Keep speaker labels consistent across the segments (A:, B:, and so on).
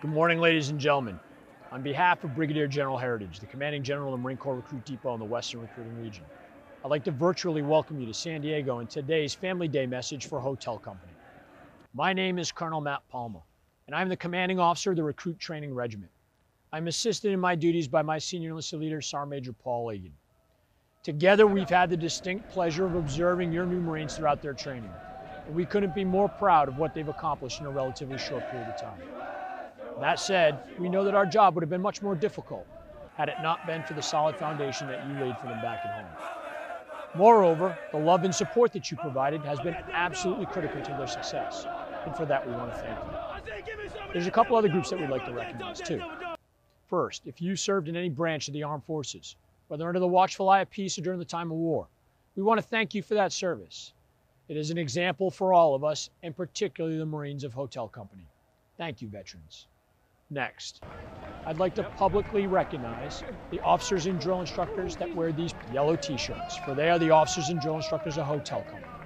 A: Good morning, ladies and gentlemen. On behalf of Brigadier General Heritage, the commanding general of the Marine Corps Recruit Depot in the Western Recruiting Region, I'd like to virtually welcome you to San Diego in today's Family Day message for Hotel Company. My name is Colonel Matt Palma, and I'm the commanding officer of the Recruit Training Regiment. I'm assisted in my duties by my senior enlisted leader, Sergeant Major Paul Egan. Together, we've had the distinct pleasure of observing your new Marines throughout their training, and we couldn't be more proud of what they've accomplished in a relatively short period of time. That said, we know that our job would have been much more difficult had it not been for the solid foundation that you laid for them back at home. Moreover, the love and support that you provided has been absolutely critical to their success, and for that we want to thank you. There's a couple other groups that we'd like to recognize too. First, if you served in any branch of the armed forces, whether under the watchful eye of peace or during the time of war, we want to thank you for that service. It is an example for all of us, and particularly the Marines of Hotel Company. Thank you, veterans. Next, I'd like to publicly recognize the officers and drill instructors that wear these yellow t-shirts, for they are the officers and drill instructors of Hotel Company.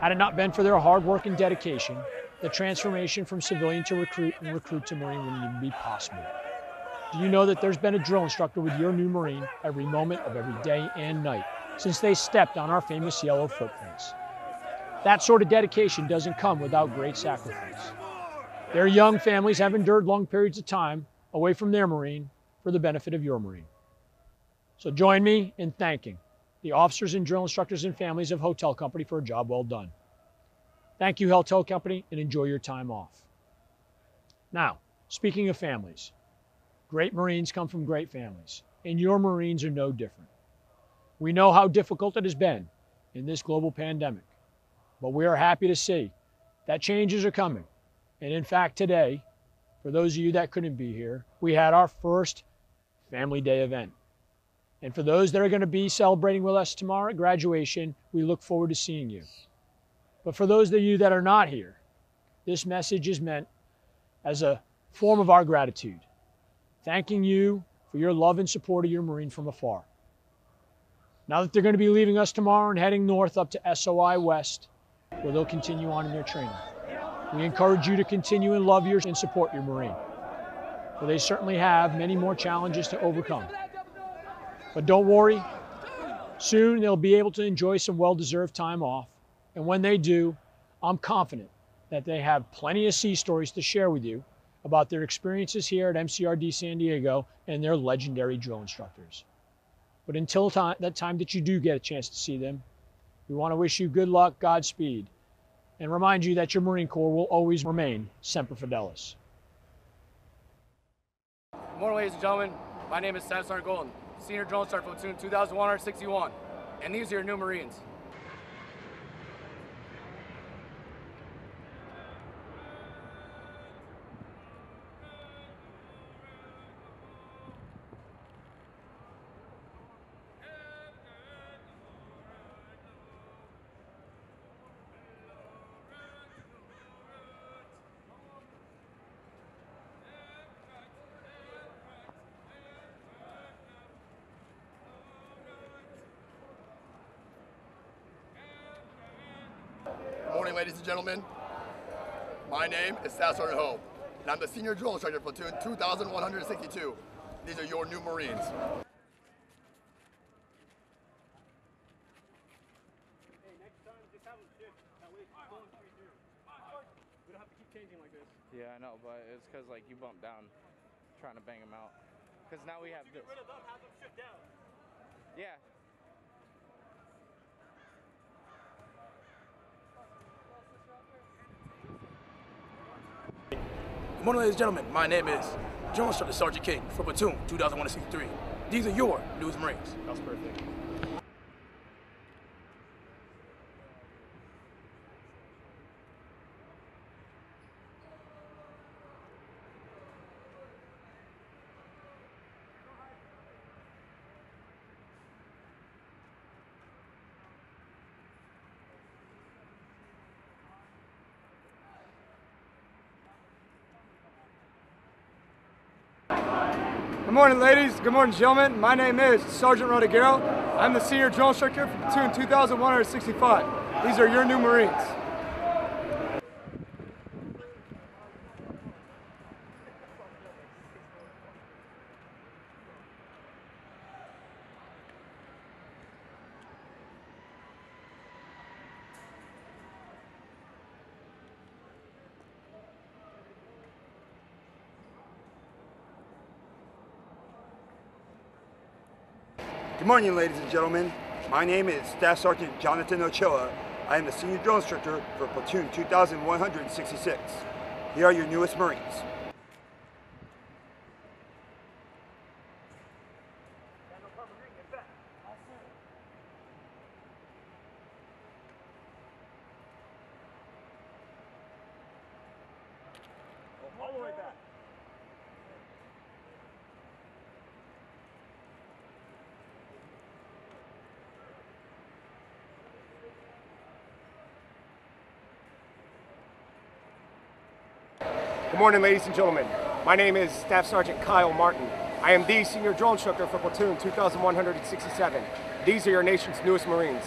A: Had it not been for their hard work and dedication, the transformation from civilian to recruit and recruit to Marine wouldn't even be possible. Do you know that there's been a drill instructor with your new Marine every moment of every day and night since they stepped on our famous yellow footprints? That sort of dedication doesn't come without great sacrifice. Their young families have endured long periods of time away from their Marine for the benefit of your Marine. So join me in thanking the officers and drill instructors and families of Hotel Company for a job well done. Thank you, Hotel Company, and enjoy your time off. Now, speaking of families, great Marines come from great families, and your Marines are no different. We know how difficult it has been in this global pandemic, but we are happy to see that changes are coming and in fact, today, for those of you that couldn't be here, we had our first Family Day event. And for those that are going to be celebrating with us tomorrow at graduation, we look forward to seeing you. But for those of you that are not here, this message is meant as a form of our gratitude, thanking you for your love and support of your Marine from afar. Now that they're going to be leaving us tomorrow and heading north up to SOI West, where they'll continue on in their training. We encourage you to continue and love yours and support your Marine. For they certainly have many more challenges to overcome. But don't worry, soon they'll be able to enjoy some well-deserved time off. And when they do, I'm confident that they have plenty of sea stories to share with you about their experiences here at MCRD San Diego and their legendary drill instructors. But until time, that time that you do get a chance to see them, we want to wish you good luck, Godspeed, and remind you that your Marine Corps will always remain Semper Fidelis.
B: Good morning, ladies and gentlemen. My name is Staff Sergeant Golden, Senior Drone Sergeant Platoon 2161, and these are your new Marines.
C: Ladies and gentlemen. My name is Staff Sergeant Ho, and I'm the Senior Drill Instructor Platoon 2162. These are your new Marines.
D: Yeah, I know, but it's because like you bumped down, trying to bang them out. Because now we have this. Yeah.
E: Morning, ladies and gentlemen. My name is Instructor Sergeant King for Platoon 2163. These are your newest Marines.
A: That's perfect.
F: Good morning, ladies. Good morning, gentlemen. My name is Sergeant Rodiguero. I'm the senior drill instructor for platoon 2165. These are your new Marines.
G: Good morning, ladies and gentlemen. My name is Staff Sergeant Jonathan Ochoa. I am the senior drill instructor for Platoon 2166. Here are your newest Marines.
F: All the way back.
H: Good morning, ladies and gentlemen. My name is Staff Sergeant Kyle Martin. I am the senior drill instructor for Platoon 2167. These are your nation's newest Marines.